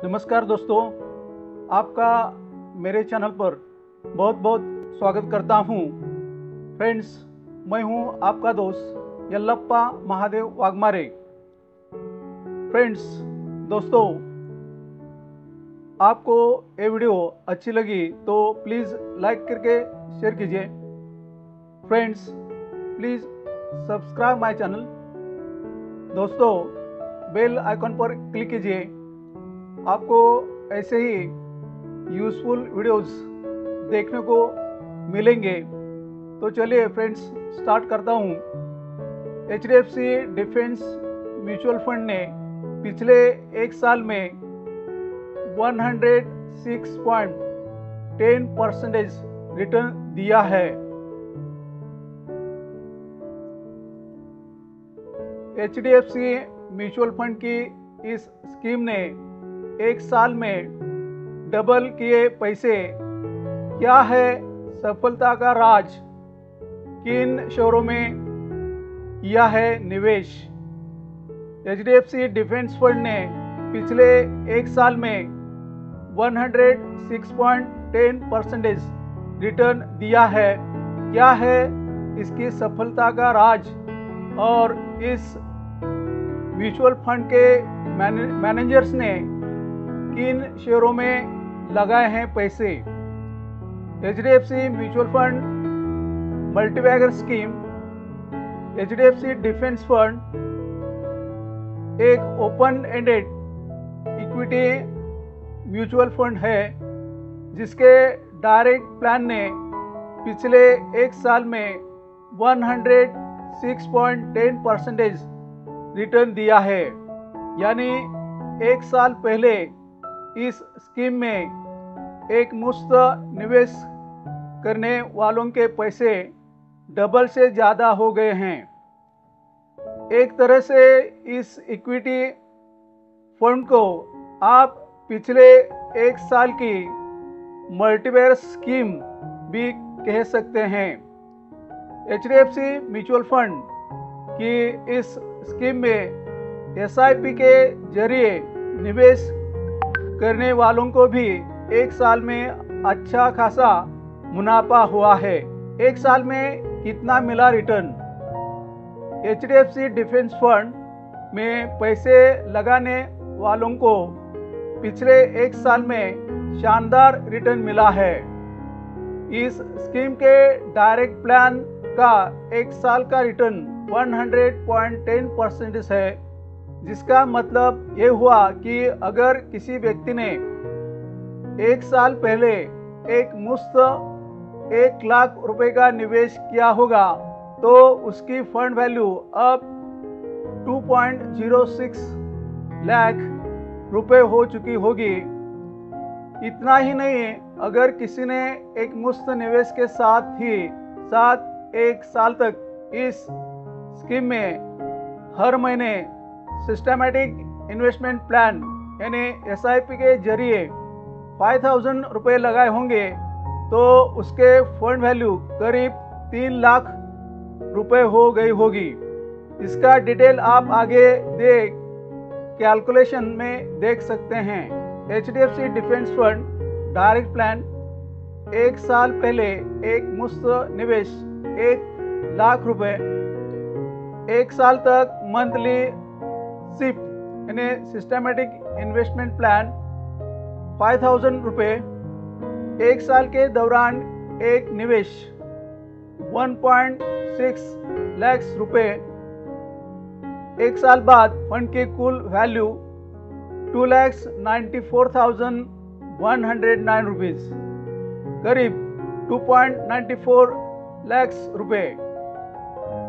नमस्कार दोस्तों, आपका मेरे चैनल पर बहुत बहुत स्वागत करता हूँ। फ्रेंड्स, मैं हूँ आपका दोस्त यल्लप्पा महादेव वाघमारे। फ्रेंड्स, दोस्तों, आपको ये वीडियो अच्छी लगी तो प्लीज़ लाइक करके शेयर कीजिए। Friends, please subscribe my channel. दोस्तों, बेल आइकॉन पर क्लिक कीजिए। आपको ऐसे ही यूज़फुल वीडियोस देखने को मिलेंगे। तो चलिए फ्रेंड्स स्टार्ट करता हूँ। एच डिफेंस म्यूचुअल फंड ने पिछले एक साल में 106.10 परसेंटेज रिटर्न दिया है। H D F C mutual fund की इस स्कीम ने एक साल में डबल किए पैसे। क्या है सफलता का राज? किन शोरों में किया है निवेश? H D F C defence fund ने पिछले एक साल में 106.10 परसेंटेज रिटर्न दिया है। क्या है इसकी सफलता का राज? और इस म्यूचुअल फंड के मैनेजर्स ने किन शेयरों में लगाए हैं पैसे? H D F C mutual fund multibagger scheme H D F C defence fund, एक open ended equity mutual fund है, जिसके डायरेक्ट प्लान ने पिछले एक साल में 106.10 परसेंटेज रिटर्न दिया है। यानी एक साल पहले इस स्कीम में एक मुफ़्त निवेश करने वालों के पैसे डबल से ज़्यादा हो गए हैं। एक तरह से इस इक्विटी फंड को आप पिछले एक साल की मल्टीवेयर स्कीम भी कह सकते हैं। H D F C mutual fund की इस स्कीम में एसआईपी के ज़रिए निवेश करने वालों को भी एक साल में अच्छा खासा मुनाफा हुआ है। एक साल में कितना मिला return H D F C defence fund में पैसे लगाने वालों को पिछले एक साल में शानदार रिटर्न मिला है। इस स्कीम के डायरेक्ट प्लान का एक साल का रिटर्न 100.10 परसेंटेज है। जिसका मतलब ये हुआ कि अगर किसी व्यक्ति ने एक साल पहले एक मुफ़्त एक लाख रुपए का निवेश किया होगा तो उसकी फंड वैल्यू अब 2.06 लाख रुपए हो चुकी होगी। इतना ही नहीं, अगर किसी ने एक मुफ़्त निवेश के साथ ही साथ एक साल तक इस स्कीम में हर महीने सिस्टमेटिक इन्वेस्टमेंट प्लान यानी एसआईपी के ज़रिए 5000 रुपए लगाए होंगे तो उसके फंड वैल्यू करीब तीन लाख रुपए हो गई होगी। इसका डिटेल आप आगे देख कैलकुलेशन में देख सकते हैं। H D F C defence fund direct plan एक साल पहले एक मुफ़्त निवेश एक लाख रुपए, एक साल तक मंथली सिप यानी systematic investment plan five thousand रुपये एक साल के दौरान एक निवेश 1.6 लैक्स रुपए एक साल बाद फंड की कुल value two lakhs ninety four thousand one hundred nine rupees करीब 2.94 लैक्स रुपये।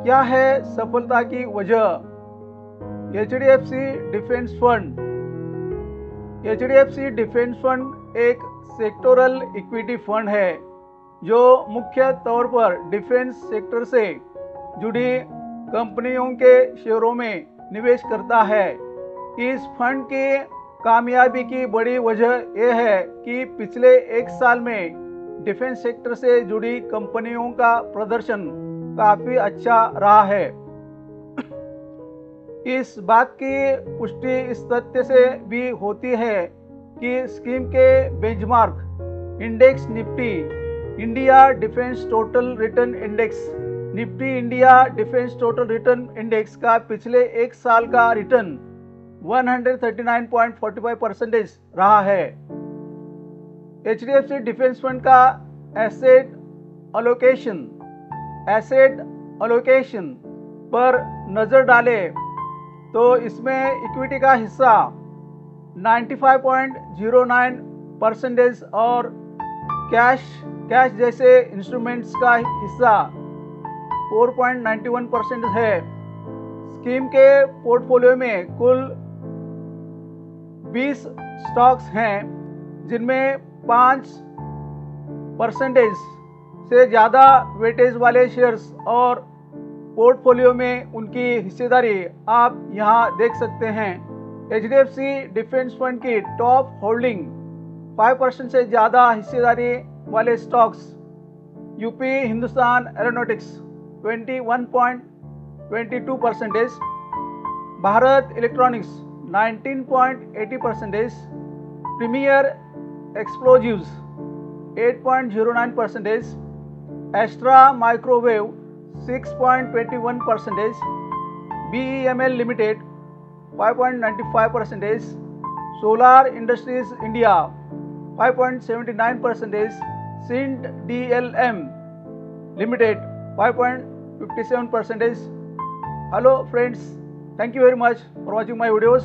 क्या है सफलता की वजह? H D F C defence fund. H D F C defence fund एक सेक्टोरल इक्विटी फंड है, जो मुख्य तौर पर डिफेंस सेक्टर से जुड़ी कंपनियों के शेयरों में निवेश करता है। इस फंड की कामयाबी की बड़ी वजह यह है कि पिछले एक साल में डिफेंस सेक्टर से जुड़ी कंपनियों का प्रदर्शन काफ़ी अच्छा रहा है। इस बात की पुष्टि इस तथ्य से भी होती है कि स्कीम के benchmark, index Nifty, India defence total return index, Nifty India defence total return index का पिछले एक साल का रिटर्न 139.45 परसेंटेज रहा है H D F C defence fund का एसेट अलोकेशन एसेट अलोकेशन पर नज़र डालें तो इसमें इक्विटी का हिस्सा 95.09 परसेंटेज और कैश कैश जैसे इंस्ट्रूमेंट्स का हिस्सा 4.91 परसेंट है। स्कीम के पोर्टफोलियो में कुल 20 स्टॉक्स हैं, जिनमें पाँच परसेंटेज से ज़्यादा वेटेज वाले शेयर्स और पोर्टफोलियो में उनकी हिस्सेदारी आप यहाँ देख सकते हैं। H D F C defence fund की टॉप होल्डिंग 5 परसेंट से ज़्यादा हिस्सेदारी वाले stocks, UP, Hindustan Aeronautics 21.22 percentage, Bharat Electronics 19.80 percentage, Premier Explosives 8.09 percentage, Astra Microwave 6.21 percentage, BEML Limited 5.95 percentage, Solar Industries India 5.79 percentage, Sint DLM Limited 5.57 percentage. Hello friends, thank you very much for watching my videos.